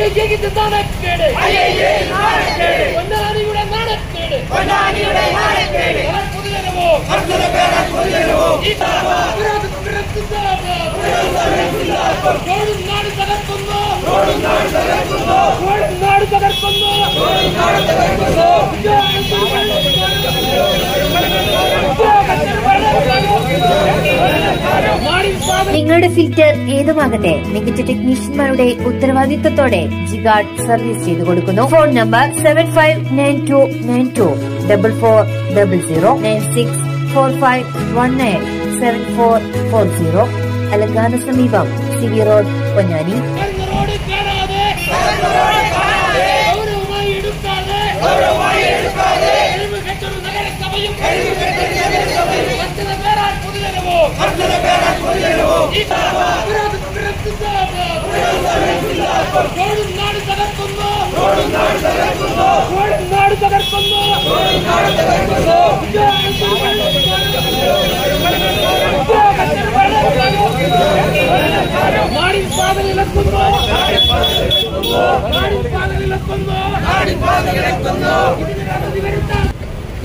ஐயே இது நாணக்கேடு. ஐயே நாணக்கேடு. നിങ്ങളുടെ ഫിൽറ്റർ ഏതുമാകട്ടെ മികച്ച ടെക്നീഷ്യന്മാരുടെ ഉത്തരവാദിത്തത്തോടെ ജിഗാർഡ് സർവീസ് ചെയ്തു കൊടുക്കുന്നു. Phone number seven five nine two nine two double four double zero nine six four five one nine seven four four zero അലങ്കാന സമീപം സി വി റോഡ് പൊന്നാനി.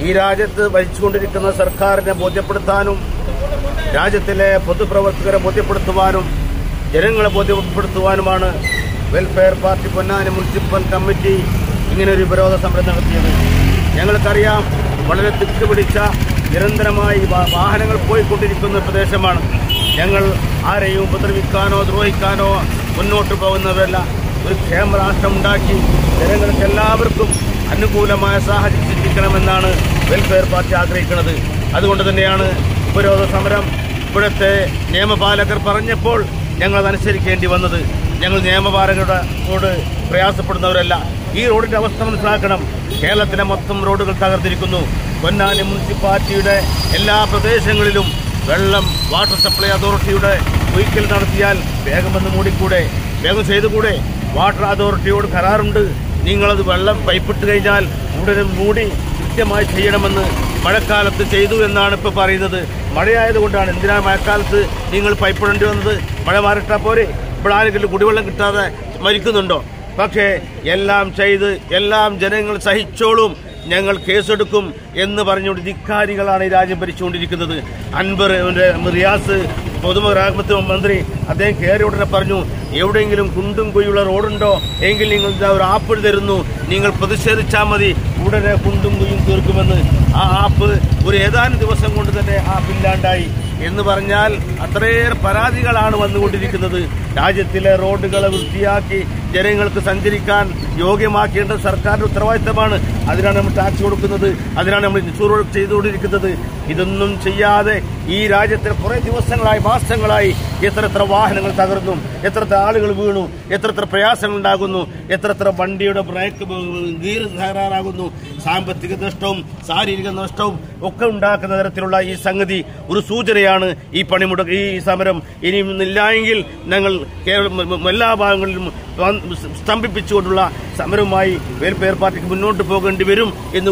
ഈ രാജ്യത്ത് ഭരിച്ചുകൊണ്ടിരിക്കുന്ന സർക്കാരിനെ ബോധ്യപ്പെടുത്താനും രാജ്യത്തിലെ പൊതുപ്രവർത്തകരെ ബോധ്യപ്പെടുത്തുവാനും ജനങ്ങളെ ബോധ്യപ്പെടുത്തുവാനുമാണ് welfare party Ponnani municipal committee ഇങ്ങനൊരു വിരോധ സമരം നടത്തിയത്. ഞങ്ങൾക്കറിയാം വളരെ തിക്കുപിടിച്ച നിരന്തരമായി വാഹനങ്ങൾ പോയിക്കൊണ്ടിരിക്കുന്ന പ്രദേശമാണ്. ഞങ്ങൾ ആരെയും ഉപദ്രവിക്കാനോ ദ്രോഹിക്കാനോ മുന്നോട്ട് പോകുന്നവരല്ല ഒരു ക്ഷേമരാഷ്ട്രം ഉണ്ടാക്കി ജനങ്ങൾക്ക് എല്ലാവർക്കും അനുകൂലമായ സാഹചര്യം സൃഷ്ടിക്കണമെന്നാണ് വെൽഫെയർ പാർട്ടി ആഗ്രഹിക്കുന്നത്. അതുകൊണ്ട് തന്നെയാണ് ഉപരോധ സമരം ഇപ്പോഴത്തെ നിയമപാലകർ പറഞ്ഞപ്പോൾ ഞങ്ങൾ അതനുസരിക്കേണ്ടി വന്നത്. ഞങ്ങൾ നിയമപാലകരോട് പ്രയാസപ്പെടുന്നവരല്ല. ഈ റോഡിന്റെ അവസ്ഥ മനസ്സിലാക്കണം. കേരളത്തിലെ മൊത്തം റോഡുകൾ തകർത്തിരിക്കുന്നു പൊന്നാനി മുനിസിപ്പാലിറ്റിയുടെ എല്ലാ പ്രദേശങ്ങളിലും വെള്ളം വാട്ടർ സപ്ലൈ അതോറിറ്റിയുടെ ഒരിക്കൽ നടത്തിയാൽ വേഗം വന്ന് മൂടിക്കൂടെ. വേഗം ചെയ്തുകൂടെ. വാട്ടർ അതോറിറ്റിയോട് കരാറുണ്ട്. നിങ്ങളത് വെള്ളം പൈപ്പിട്ട് കഴിഞ്ഞാൽ ഉടനെ മൂടി കൃത്യമായി ചെയ്യണമെന്ന് മഴക്കാലത്ത് ചെയ്തു എന്നാണ് ഇപ്പോൾ പറയുന്നത്. മഴയായതുകൊണ്ടാണ് എന്തിനാ മഴക്കാലത്ത് നിങ്ങൾ പൈപ്പിടേണ്ടി വന്നത്? മഴ മാറിട്ടാ പോരെ. ഇപ്പോൾ ആരെങ്കിലും കുടിവെള്ളം കിട്ടാതെ മരിക്കുന്നുണ്ടോ? പക്ഷേ എല്ലാം ചെയ്ത് എല്ലാം ജനങ്ങൾ സഹിച്ചോളും. ഞങ്ങൾ കേസെടുക്കും എന്ന് പറഞ്ഞുകൊണ്ട് ധിക്കാരികളാണ് ഈ രാജ്യം ഭരിച്ചുകൊണ്ടിരിക്കുന്നത്. അൻവർ റിയാസ് പൊതുമരാമത്ത് മന്ത്രി അദ്ദേഹം കയറി ഉടനെ പറഞ്ഞു എവിടെയെങ്കിലും കുണ്ടും കുഴിയുള്ള റോഡുണ്ടോ? എങ്കിൽ നിങ്ങൾ ഒരു ആപ്പ് തരുന്നു. നിങ്ങൾ പ്രതിഷേധിച്ചാൽ മതി. ഉടനെ കുണ്ടും കുഴിയും തീർക്കുമെന്ന്. ആ ആപ്പ് ഒരു ഏതാനും ദിവസം കൊണ്ട് തന്നെ ആപ്പ് ഇല്ലാണ്ടായി എന്ന് പറഞ്ഞാൽ അത്രയേറെ പരാതികളാണ് വന്നുകൊണ്ടിരിക്കുന്നത്. രാജ്യത്തിലെ റോഡുകളെ വൃത്തിയാക്കി ജനങ്ങൾക്ക് സഞ്ചരിക്കാൻ യോഗ്യമാക്കേണ്ടത് സർക്കാരിന്റെ ഉത്തരവാദിത്തമാണ്. അതിനാണ് നമ്മൾ ടാക്സ് കൊടുക്കുന്നത്. അതിനാണ് നമ്മൾ ഇൻഷൂർ ചെയ്തുകൊണ്ടിരിക്കുന്നത്. ഇതൊന്നും ചെയ്യാതെ ഈ രാജ്യത്തിൽ കുറെ ദിവസങ്ങളായി മാസങ്ങളായി എത്ര എത്ര വാഹനങ്ങൾ തകർന്നു എത്ര ആളുകൾ വീണു എത്ര എത്ര പ്രയാസങ്ങൾ ഉണ്ടാകുന്നു എത്ര എത്ര വണ്ടിയുടെ ബ്രേക്ക് ഗീർ തകരാറാകുന്നു. സാമ്പത്തിക നഷ്ടവും ശാരീരിക നഷ്ടവും ഒക്കെ ഉണ്ടാക്കുന്ന തരത്തിലുള്ള ഈ സംഗതി ഒരു സൂചനയാണ് ഈ പണിമുടക്ക് ഈ സമരം. ഇനിയും ഇല്ലായെങ്കിൽ ഞങ്ങൾ കേരളം എല്ലാ ഭാഗങ്ങളിലും സ്തംഭിപ്പിച്ചുകൊണ്ടുള്ള സമരവുമായി വെൽഫെയർ പാർട്ടിക്ക് മുന്നോട്ട് പോകേണ്ടി വരും എന്ന്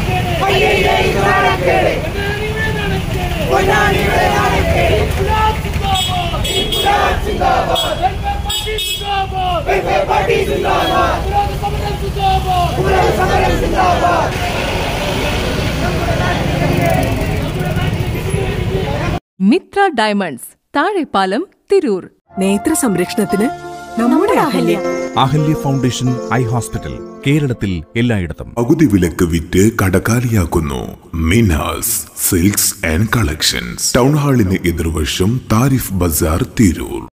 മിത്ര ഡയമണ്ട്സ് താഴെപ്പാലം തിരൂർ. നേത്ര സംരക്ഷണത്തിന് നമ്മുടെ Ahalya. Ahalya. Foundation eye hospital കേരളത്തിൽ എല്ലായിടത്തും. പകുതി വിലക്ക് വിറ്റ് കടക്കാലിയാക്കുന്നു. Minas silks and collections. Town ഹാളിന് എതിർവശം താരിഫ് ബസാർ തിരൂർ.